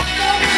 Fuck!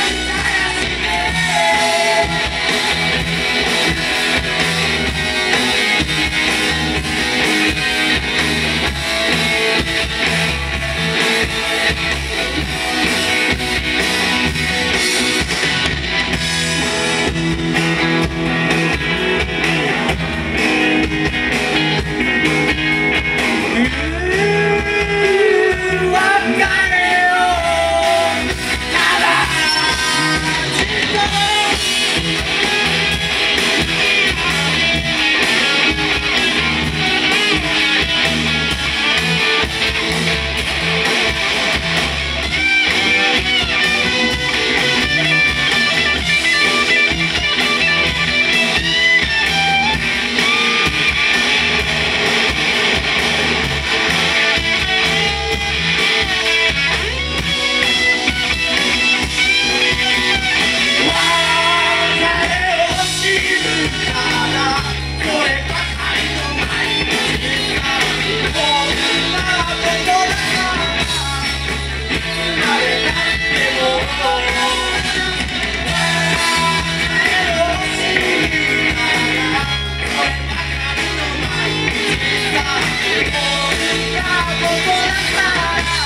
Bravo por la cara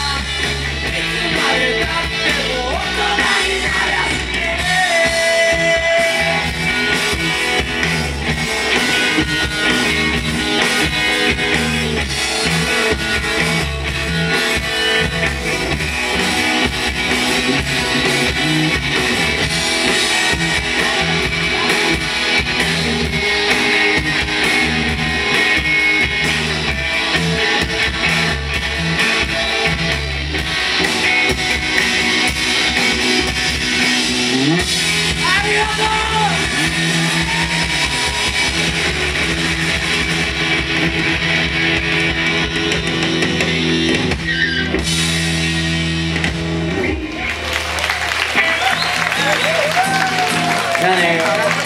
Gracias.